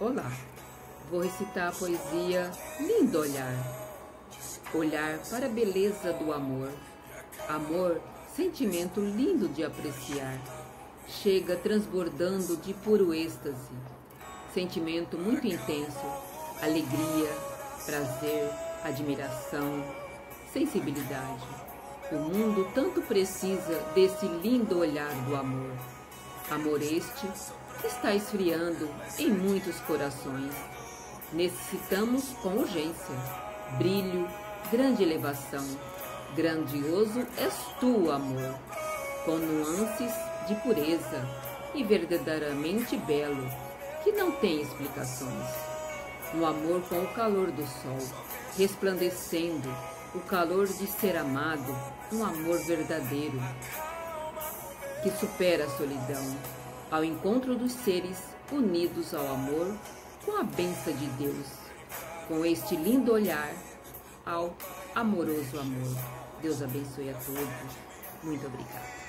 Olá, vou recitar a poesia Lindo Olhar. Olhar para a beleza do amor. Amor, sentimento lindo de apreciar. Chega transbordando de puro êxtase. Sentimento muito intenso. Alegria, prazer, admiração, sensibilidade. O mundo tanto precisa desse lindo olhar do amor. Amor este está esfriando em muitos corações. Necessitamos com urgência brilho, grande elevação. Grandioso és tu, amor, com nuances de pureza e verdadeiramente belo, que não tem explicações. No amor com o calor do sol, resplandecendo, o calor de ser amado, um amor verdadeiro, que supera a solidão, ao encontro dos seres unidos ao amor com a benção de Deus, com este lindo olhar ao amoroso amor. Deus abençoe a todos. Muito obrigada.